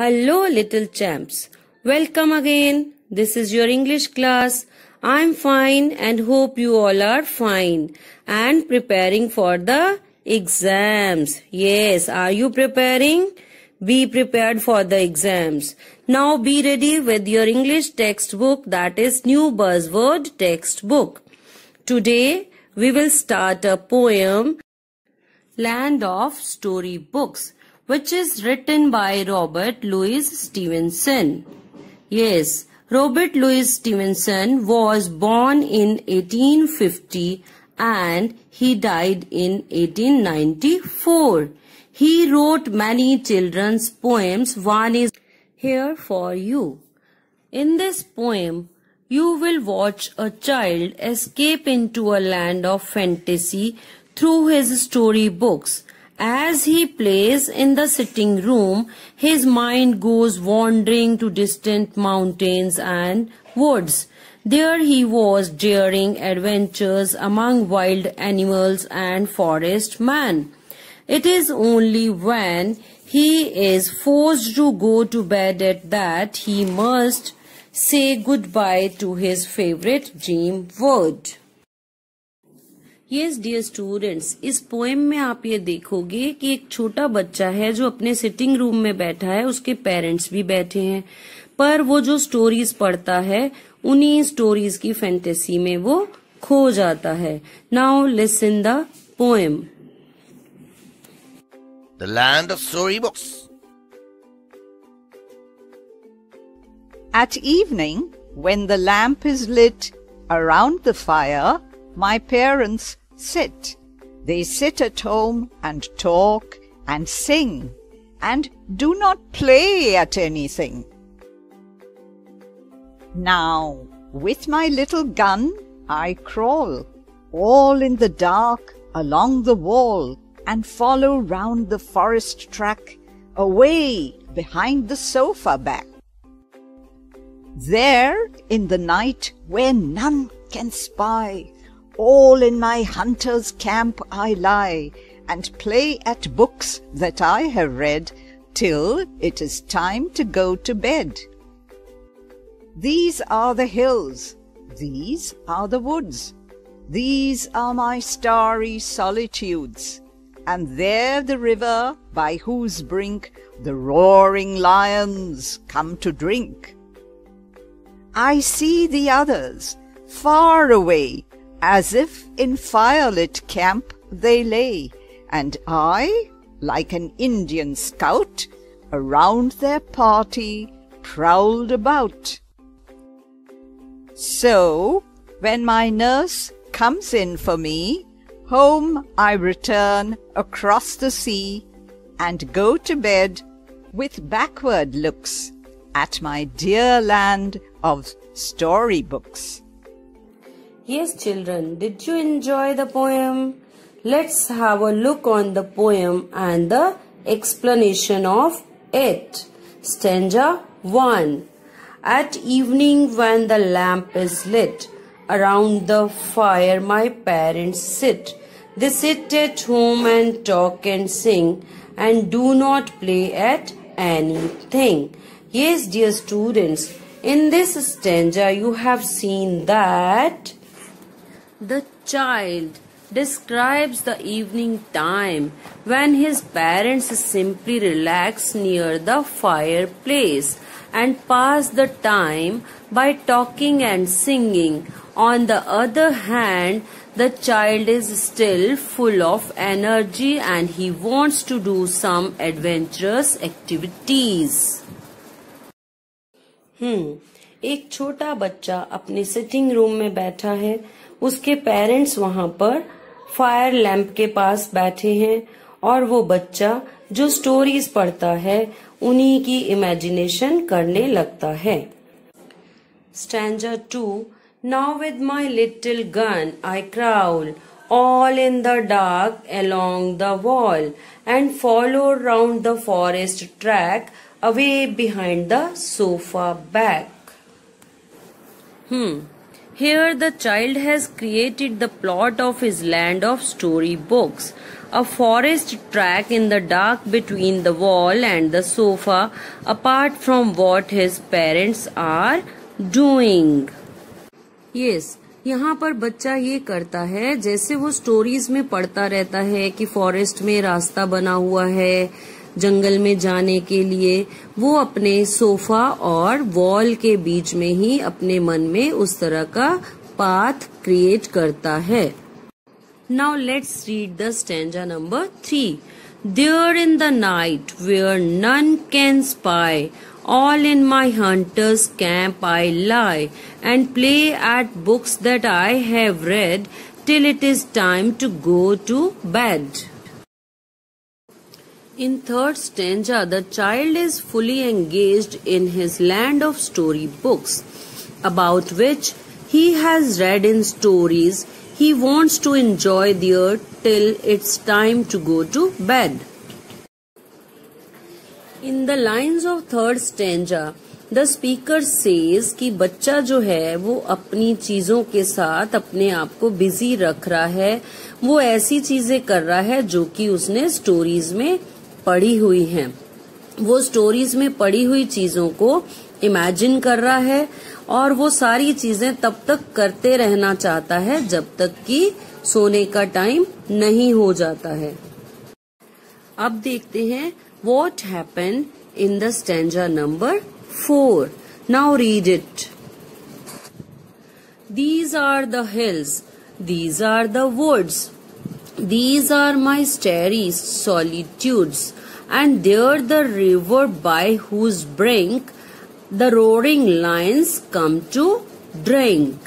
Hello, little champs. Welcome again. This is your English class. I'm fine and hope you all are fine and preparing for the exams. Yes, are you preparing? Be prepared for the exams. Now be ready with your English textbook that is new buzzword textbook. Today we will start a poem Land of Storybooks which is written by Robert Louis Stevenson. Yes, Robert Louis Stevenson was born in 1850 and he died in 1894. He wrote many children's poems. One is here for you. In this poem, you will watch a child escape into a land of fantasy through his storybooks as he plays in the sitting room, his mind goes wandering to distant mountains and woods. There he was daring adventures among wild animals and forest men. It is only when he is forced to go to bed at that he must say goodbye to his favorite dream word. Yes dear students इस poem में आप ये देखोगे कि एक छोटा बच्चा है जो अपने सिटिंग रूम में बैठा है उसके पेरेंट्स भी बैठे हैं। पर वो जो स्टोरीज पढ़ता है उन्हीं स्टोरीज की फैंटेसी में वो खो जाता है। Now listen the poem The land of storybooks. At evening, when the lamp is lit around the fire, my parents sit. They sit at home and talk and sing and do not play at anything. Now, with my little gun, I crawl, all in the dark, along the wall, and follow round the forest track, away behind the sofa back. There, in the night, where none can spy, all in my hunter's camp I lie, and play at books that I have read, till it is time to go to bed. These are the hills, these are the woods, these are my starry solitudes, and there the river by whose brink the roaring lions come to drink. I see the others, far away, as if in firelit camp they lay, and I, like an Indian scout, around their party prowled about. So, when my nurse comes in for me, home I return across the sea, and go to bed with backward looks at my dear land of storybooks. Yes, children, did you enjoy the poem? Let's have a look on the poem and the explanation of it. Stanza 1 At evening, when the lamp is lit, around the fire my parents sit. They sit at home and talk and sing and do not play at anything. Yes, dear students, in this stanza you have seen that the child describes the evening time when his parents simply relax near the fireplace and pass the time by talking and singing. On the other hand, the child is still full of energy and he wants to do some adventurous activities. Hmm. एक छोटा बच्चा अपने sitting room में बैठा है उसके parents वहाँ पर फायर लैंप के पास बैठे हैं और वो बच्चा जो स्टोरीज पढ़ता है, उन्हीं की इमेजिनेशन करने लगता है stanza two now with my little gun I crawl all in the dark along the wall and follow round the forest track away behind the sofa back. Hmm. Here the child has created the plot of his land of story books. a forest track in the dark between the wall and the sofa apart from what his parents are doing. Yes, यहाँ पर बच्चा ये करता है जैसे वो stories में पढ़ता रहता है कि फॉरेस्ट में रास्ता बना हुआ है जंगल में जाने के लिए, वो अपने सोफा और वॉल के बीच में ही अपने मन में उस तरह का पाथ क्रिएट करता है now let's read the stanza number three there in the night where none can spy All in my hunter's camp I lie and play at books that I have read till it is time to go to bed. In third stanza, the child is fully engaged in his land of story books, about which he has read in stories he wants to enjoy there till it's time to go to bed. In the lines of third stanza the speaker says कि बच्चा जो है वो अपनी चीज़ों के साथ अपने आप को बिज़ी रख रहा है वो ऐसी चीज़ें कर रहा है जो कि उसने स्टोरीज में पढ़ी हुई हैं वो स्टोरीज में पढ़ी हुई चीज़ों को इमेजिन कर रहा है और वो सारी चीज़ें तब तक करते रहना चाहता है जब तक कि सोने का टाइम नहीं हो जाता है अब देखते हैं what happen in the stanza number 4. Now read it. These are the hills, these are the woods, these are my starry solitudes, and there the river by whose brink the roaring lions come to drink.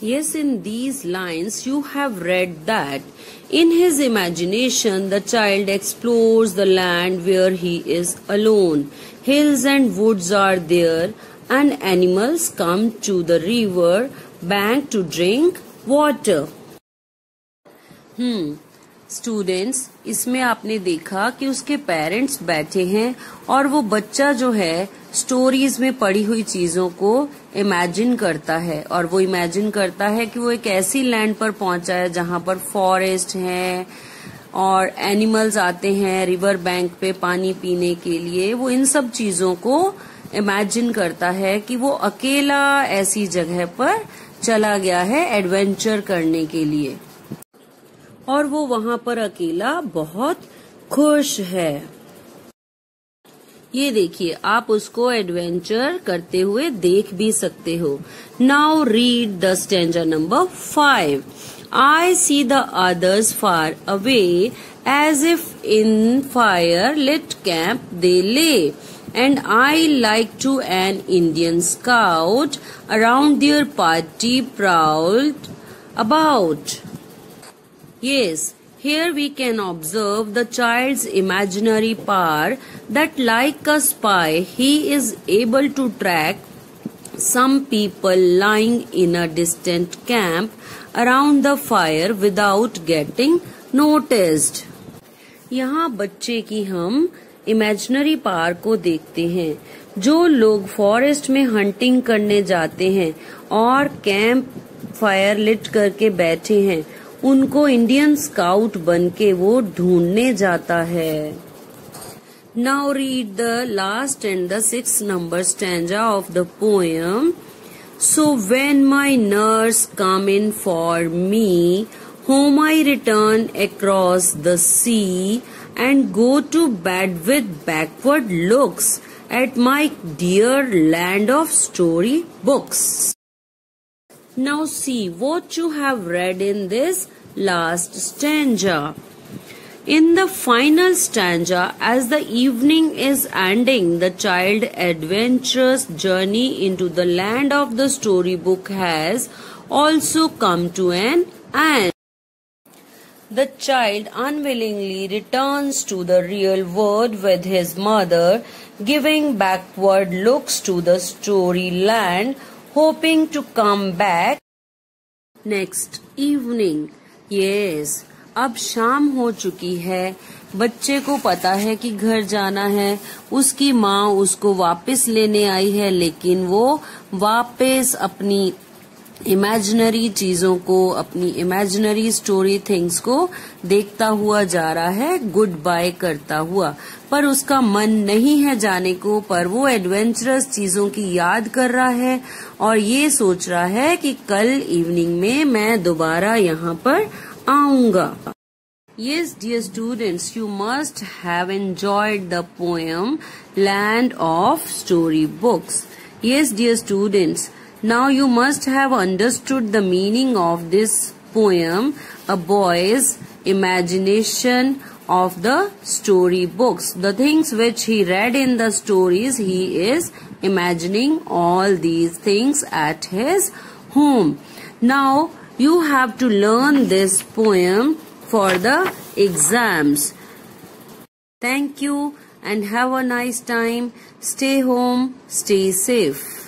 Yes, in these lines you have read that in his imagination, the child explores the land where he is alone. Hills and woods are there, and animals come to the river bank to drink water. Hmm. Students इसमें आपने देखा कि उसके parents बैठे हैं और वो बच्चा जो है स्टोरीज में पढ़ी हुई चीज़ों को इमेजिन करता है और वो इमेजिन करता है कि वो एक ऐसी लैंड पर पहुँचा है जहाँ पर फॉरेस्ट है और एनिमल्स आते हैं रिवर बैंक पे पानी पीने के लिए वो इन सब चीज़ों को इमेजिन करता है कि वो अकेला ऐसी जगह पर चला गया है एडवेंचर करने के लिए और वो वहाँ पर अकेला बहुत खुश है। ये देखिए, आप उसको एडवेंचर करते हुए देख भी सकते हो। Now read the stanza number five I see the others far away as if in fire lit camp they lay and I like to an Indian scout around their party prowled about Yes, here we can observe the child's imaginary power that like a spy he is able to track some people lying in a distant camp around the fire without getting noticed. यहाँ बच्चे की हम imaginary पार को देखते हैं जो लोग forest में हंटिंग करने जाते हैं और कैंप फायर लिट करके बैठे हैं उनको इंडियन स्काउट बन के वो ढूँढने जाता है। Now read the last and the six number stanza of the poem so when my nurse come in for me home I return across the sea and go to bed with backward looks at my dear land of story books Now see what you have read in this last stanza. In the final stanza, as the evening is ending, the child adventurous journey into the land of the storybook has also come to an end. The child unwillingly returns to the real world with his mother, giving backward looks to the story land hoping to come back. Next evening. Yes, अब शाम हो चुकी है. बच्चे को पता है कि घर जाना है. उसकी माँ उसको वापस लेने आई है लेकिन वो वापस अपनी इमेजिनरी चीज़ों को अपनी इमेजिनरी स्टोरी थिंग्स को देखता हुआ जा रहा है गुड बाय करता हुआ पर उसका मन नहीं है जाने को पर वो एडवेंचरस चीज़ों की याद कर रहा है और ये सोच रहा है कि कल इवनिंग में मैं दोबारा यहाँ पर आऊँगा Yes, dear students, you must have enjoyed the poem Land of Storybooks. Yes, dear students, Now you must have understood the meaning of this poem, a boy's imagination of the story books. The things which he read in the stories, he is imagining all these things at his home. Now you have to learn this poem for the exams. Thank you and have a nice time. Stay home, stay safe.